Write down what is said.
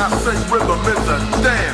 I say rhythm is a dance.